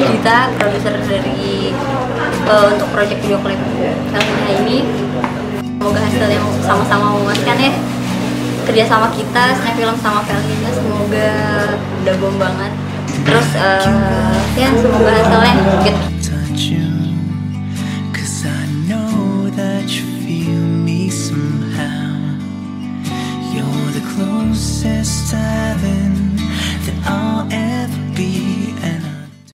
Tika, produser dari uh, untuk project video klip filmnya ini. Semoga hasil yang sama-sama memuaskan ya. Kerjasama kita Snap Film sama Velina semoga udah bom banget. Terus uh, ya semoga hasilnya good. Closest heaven that